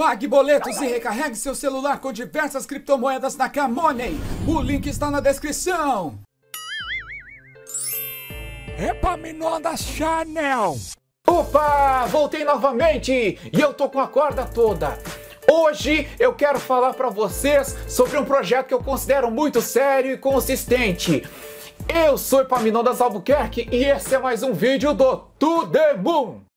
Pague boletos e recarregue seu celular com diversas criptomoedas na Camoney. O link está na descrição. Epaminondas Chanel. Opa, voltei novamente e eu tô com a corda toda. Hoje eu quero falar para vocês sobre um projeto que eu considero muito sério e consistente. Eu sou Epaminondas Albuquerque e esse é mais um vídeo do To The Moon.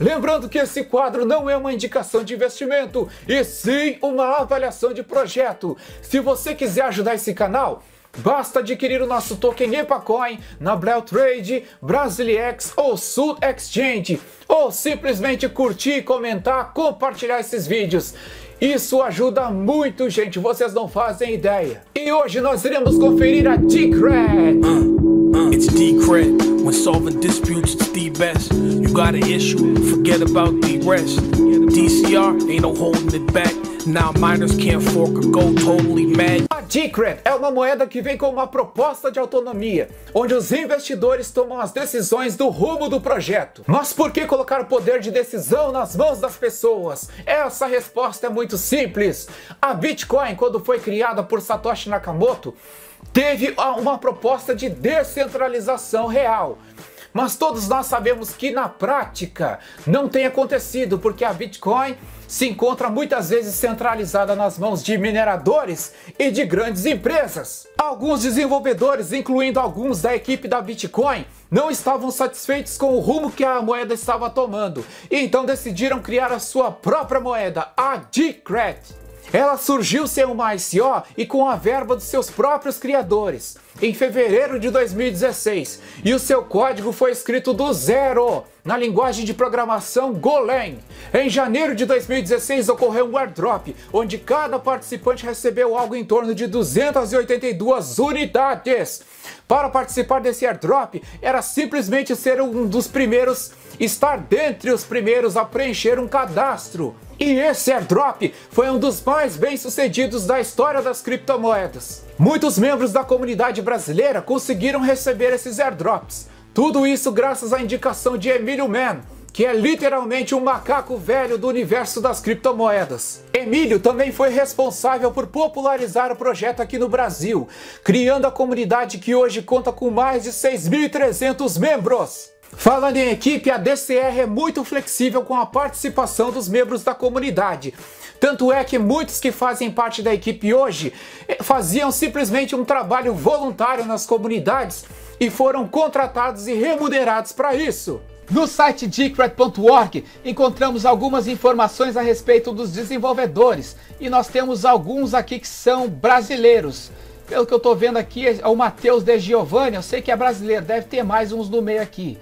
Lembrando que esse quadro não é uma indicação de investimento, e sim uma avaliação de projeto. Se você quiser ajudar esse canal, Basta adquirir o nosso token EPACOIN na Bleu Trade, Brasiliex ou Sul Exchange, ou simplesmente curtir, comentar, compartilhar esses vídeos. Isso ajuda muito, gente, vocês não fazem ideia. E hoje nós iremos conferir a Decred. It's Decred. When solving disputes, it's the best. You got an issue, forget about the rest. DCR ain't no holding it back. Now miners can't fork or go totally mad. Decred é uma moeda que vem com uma proposta de autonomia, onde os investidores tomam as decisões do rumo do projeto. Mas por que colocar o poder de decisão nas mãos das pessoas? Essa resposta é muito simples. A Bitcoin, quando foi criada por Satoshi Nakamoto, teve uma proposta de descentralização real. Mas todos nós sabemos que na prática não tem acontecido, porque a Bitcoin se encontra muitas vezes centralizada nas mãos de mineradores e de grandes empresas. Alguns desenvolvedores, incluindo alguns da equipe da Bitcoin, não estavam satisfeitos com o rumo que a moeda estava tomando, e então decidiram criar a sua própria moeda, a Decred. Ela surgiu sem uma ICO e com a verba dos seus próprios criadores, em fevereiro de 2016, e o seu código foi escrito do zero na linguagem de programação Golang. Em janeiro de 2016 ocorreu um airdrop, onde cada participante recebeu algo em torno de 282 unidades. Para participar desse airdrop, era simplesmente ser um dos primeiros, estar dentre os primeiros a preencher um cadastro. E esse airdrop foi um dos mais bem sucedidos da história das criptomoedas. Muitos membros da comunidade brasileira conseguiram receber esses airdrops. Tudo isso graças à indicação de Emílio Man, que é literalmente um macaco velho do universo das criptomoedas. Emílio também foi responsável por popularizar o projeto aqui no Brasil, criando a comunidade que hoje conta com mais de 6.300 membros. Falando em equipe, a DCR é muito flexível com a participação dos membros da comunidade. Tanto é que muitos que fazem parte da equipe hoje eh, faziam simplesmente um trabalho voluntário nas comunidades e foram contratados e remunerados para isso. No site Decred.org encontramos algumas informações a respeito dos desenvolvedores e nós temos alguns aqui que são brasileiros. Pelo que eu estou vendo aqui, é o Matheus De Giovanni, eu sei que é brasileiro, deve ter mais uns no meio aqui.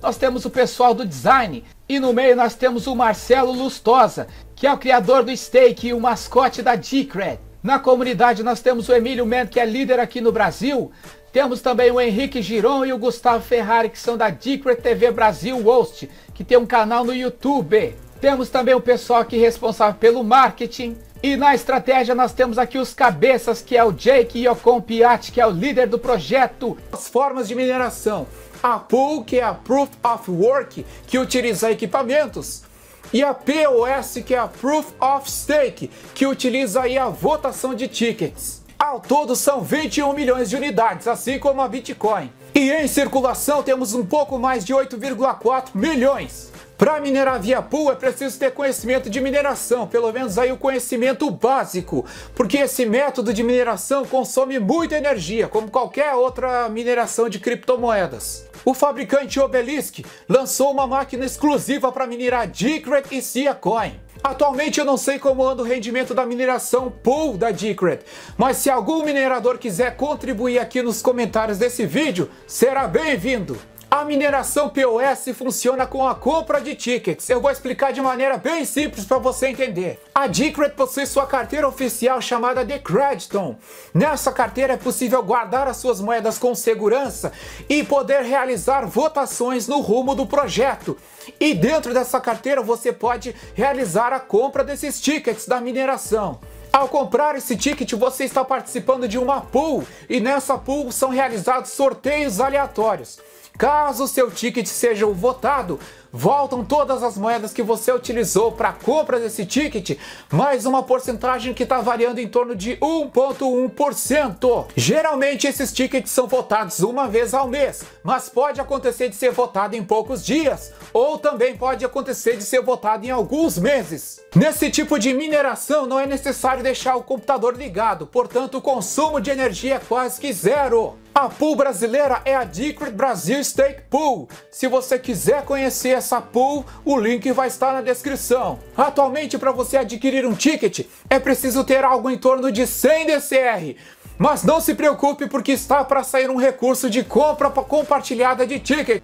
Nós temos o pessoal do design e no meio nós temos o Marcelo Lustosa, que é o criador do Stake e o mascote da Decred. Na comunidade nós temos o Emílio Mendo, que é líder aqui no Brasil. Temos também o Henrique Giron e o Gustavo Ferrari, que são da Decred TV Brasil Host, que tem um canal no YouTube. Temos também o pessoal aqui responsável pelo marketing. E na estratégia nós temos aqui os cabeças, que é o Jake Yokon Piatti, que é o líder do projeto. As formas de mineração. A Pool, que é a Proof of Work, que utiliza equipamentos e a POS, que é a Proof of Stake, que utiliza aí a votação de tickets. Ao todo são 21 milhões de unidades, assim como a Bitcoin. E em circulação temos um pouco mais de 8,4 milhões. Para minerar via pool é preciso ter conhecimento de mineração, pelo menos aí o conhecimento básico, porque esse método de mineração consome muita energia, como qualquer outra mineração de criptomoedas. O fabricante Obelisk lançou uma máquina exclusiva para minerar Decred e Cia Coin. Atualmente eu não sei como anda o rendimento da mineração pool da Decred, mas se algum minerador quiser contribuir aqui nos comentários desse vídeo, será bem-vindo! A mineração POS funciona com a compra de tickets. Eu vou explicar de maneira bem simples para você entender. A Decred possui sua carteira oficial chamada The Crediton. Nessa carteira é possível guardar as suas moedas com segurança e poder realizar votações no rumo do projeto. E dentro dessa carteira você pode realizar a compra desses tickets da mineração. Ao comprar esse ticket, você está participando de uma pool e nessa pool são realizados sorteios aleatórios. Caso seu ticket seja votado, voltam todas as moedas que você utilizou para compra desse ticket, mais uma porcentagem que está variando em torno de 1,1%. Geralmente esses tickets são votados uma vez ao mês, mas pode acontecer de ser votado em poucos dias, ou também pode acontecer de ser votado em alguns meses. Nesse tipo de mineração não é necessário deixar o computador ligado, portanto o consumo de energia é quase que zero. A pool brasileira é a Decred Brasil Stake Pool. Se você quiser conhecer essa pool, o link vai estar na descrição. Atualmente, para você adquirir um ticket, é preciso ter algo em torno de 100 DCR. Mas não se preocupe porque está para sair um recurso de compra compartilhada de ticket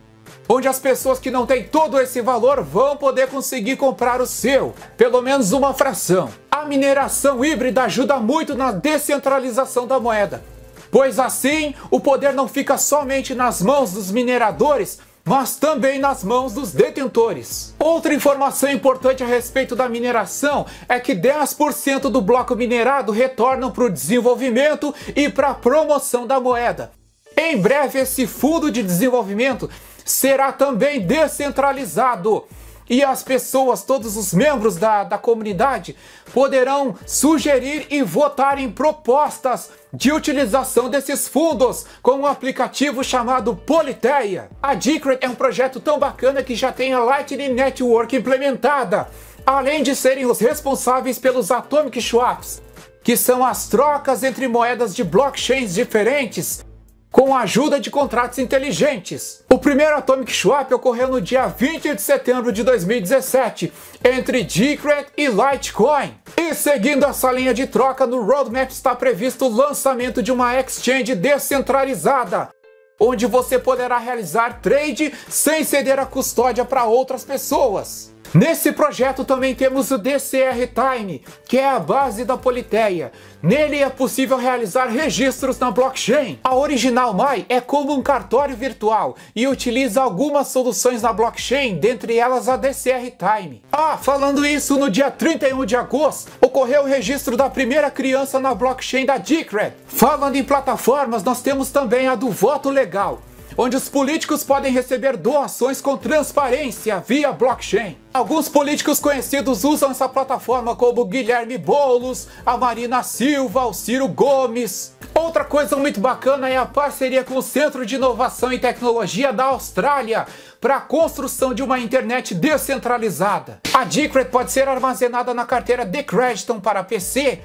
onde as pessoas que não têm todo esse valor vão poder conseguir comprar o seu, pelo menos uma fração. A mineração híbrida ajuda muito na descentralização da moeda pois assim o poder não fica somente nas mãos dos mineradores, mas também nas mãos dos detentores. Outra informação importante a respeito da mineração é que 10% do bloco minerado retornam para o desenvolvimento e para a promoção da moeda. Em breve, esse fundo de desenvolvimento será também descentralizado e as pessoas, todos os membros da, da comunidade, poderão sugerir e votar em propostas de utilização desses fundos com um aplicativo chamado Politeia. A Decred é um projeto tão bacana que já tem a Lightning Network implementada, além de serem os responsáveis pelos Atomic Swaps, que são as trocas entre moedas de blockchains diferentes com a ajuda de contratos inteligentes. O primeiro Atomic Swap ocorreu no dia 20 de setembro de 2017 entre Decred e Litecoin. E seguindo essa linha de troca, no roadmap está previsto o lançamento de uma exchange descentralizada, onde você poderá realizar trade sem ceder a custódia para outras pessoas. Nesse projeto também temos o DCR Time, que é a base da Politeia. Nele é possível realizar registros na blockchain. A Original Mai é como um cartório virtual e utiliza algumas soluções na blockchain, dentre elas a DCR Time. Ah, falando isso, no dia 31 de agosto ocorreu o registro da primeira criança na blockchain da Decred. Falando em plataformas, nós temos também a do voto legal onde os políticos podem receber doações com transparência via blockchain. Alguns políticos conhecidos usam essa plataforma como Guilherme Boulos, a Marina Silva, o Ciro Gomes. Outra coisa muito bacana é a parceria com o Centro de Inovação e Tecnologia da Austrália para a construção de uma internet descentralizada. A Decred pode ser armazenada na carteira Decrediton para PC,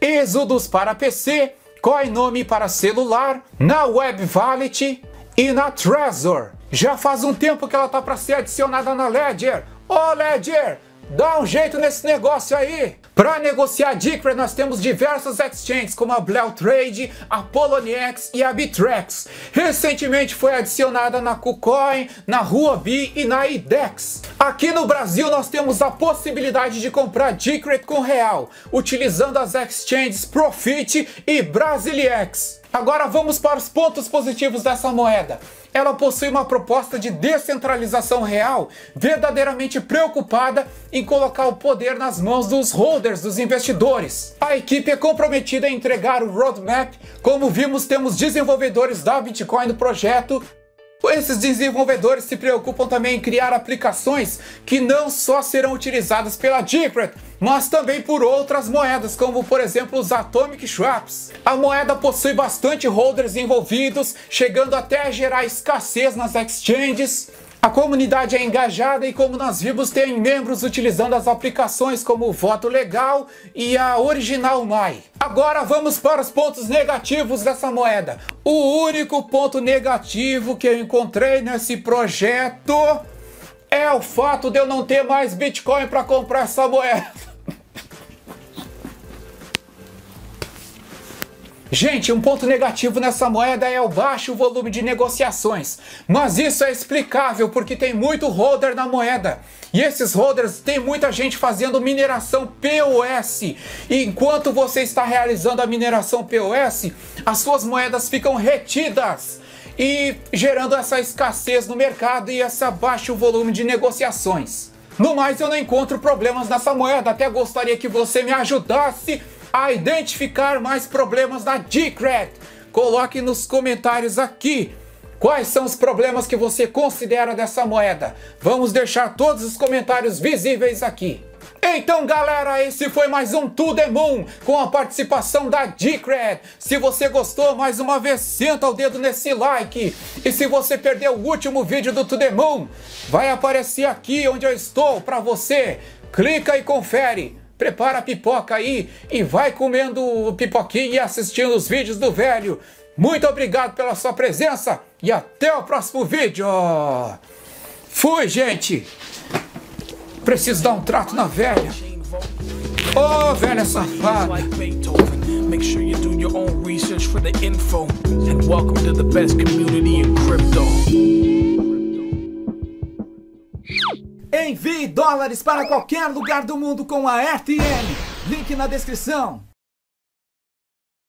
Exodus para PC, Coinome para celular, na Web Wallet e na Trezor. Já faz um tempo que ela tá para ser adicionada na Ledger. Ô oh, Ledger, dá um jeito nesse negócio aí. Para negociar Decred, nós temos diversas exchanges como a Bleu Trade, a Poloniex e a Bitrex. Recentemente foi adicionada na KuCoin, na Huobi e na IDEX. Aqui no Brasil nós temos a possibilidade de comprar Decred com real, utilizando as exchanges Profit e Brasiliex. Agora vamos para os pontos positivos dessa moeda. Ela possui uma proposta de descentralização real, verdadeiramente preocupada em colocar o poder nas mãos dos holders, dos investidores. A equipe é comprometida em entregar o roadmap. Como vimos, temos desenvolvedores da Bitcoin no projeto esses desenvolvedores se preocupam também em criar aplicações que não só serão utilizadas pela Decred, mas também por outras moedas, como por exemplo os Atomic Swaps. A moeda possui bastante holders envolvidos, chegando até a gerar escassez nas exchanges. A comunidade é engajada e, como nós vimos, tem membros utilizando as aplicações como o Voto Legal e a Original Mai. Agora vamos para os pontos negativos dessa moeda. O único ponto negativo que eu encontrei nesse projeto é o fato de eu não ter mais Bitcoin para comprar essa moeda. Gente, um ponto negativo nessa moeda é o baixo volume de negociações, mas isso é explicável porque tem muito holder na moeda. E esses holders tem muita gente fazendo mineração POS. E enquanto você está realizando a mineração POS, as suas moedas ficam retidas e gerando essa escassez no mercado e esse baixo volume de negociações. No mais, eu não encontro problemas nessa moeda, até gostaria que você me ajudasse a identificar mais problemas da Decred. Coloque nos comentários aqui Quais são os problemas que você considera dessa moeda? Vamos deixar todos os comentários visíveis aqui. Então, galera, esse foi mais um To The Moon com a participação da Decred. Se você gostou, mais uma vez, senta o dedo nesse like. E se você perdeu o último vídeo do To The Moon, vai aparecer aqui onde eu estou para você. Clica e confere. Prepara a pipoca aí e vai comendo pipoquinha e assistindo os vídeos do velho. Muito obrigado pela sua presença e até o próximo vídeo. Fui, gente! Preciso dar um trato na velha. Ô, oh, velha safada. Make sure you do your own research for the info. And welcome to the best community in crypto. Envie dólares para qualquer lugar do mundo com a RTM. Link na descrição.